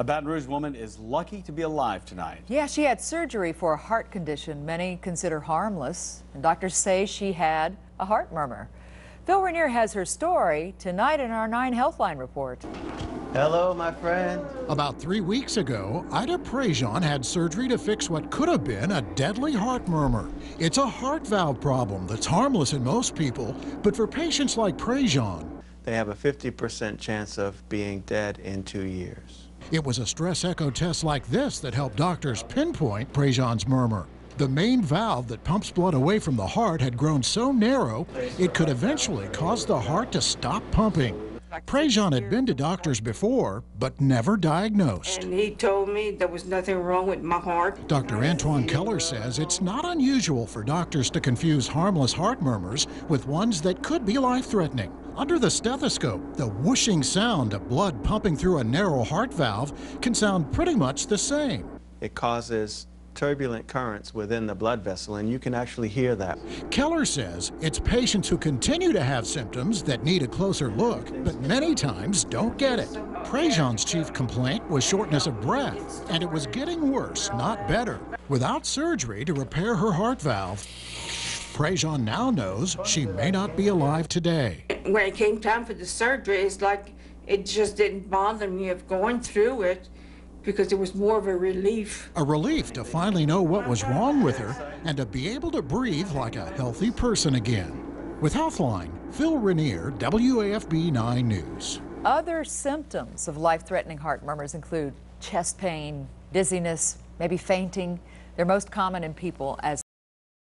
A Baton Rouge woman is lucky to be alive tonight. Yeah, she had surgery for a heart condition many consider harmless, and doctors say she had a heart murmur. Phil Rainier has her story tonight in our 9 Healthline report. Hello, my friend. About three weeks ago, Ida Prejean had surgery to fix what could have been a deadly heart murmur. It's a heart valve problem that's harmless in most people, but for patients like Prejean, They have a 50% chance of being dead in two years. It was a stress echo test like this that helped doctors pinpoint Prejean's murmur. The main valve that pumps blood away from the heart had grown so narrow it could eventually cause the heart to stop pumping. Prejean had been to doctors before, but never diagnosed. And he told me there was nothing wrong with my heart. Dr. Antoine Keller says it's not unusual for doctors to confuse harmless heart murmurs with ones that could be life threatening. Under the stethoscope, the whooshing sound of blood pumping through a narrow heart valve can sound pretty much the same. It causes turbulent currents within the blood vessel, and you can actually hear that. Keller says it's patients who continue to have symptoms that need a closer look, but many times don't get it. Prejean's chief complaint was shortness of breath, and it was getting worse, not better. Without surgery to repair her heart valve, Prejean now knows she may not be alive today. When it came time for the surgery, it's like it just didn't bother me of going through it because it was more of a relief. A relief to finally know what was wrong with her and to be able to breathe like a healthy person again. With Healthline, Phil Rainier, WAFB 9 News. Other symptoms of life threatening heart murmurs include chest pain, dizziness, maybe fainting. They're most common in people as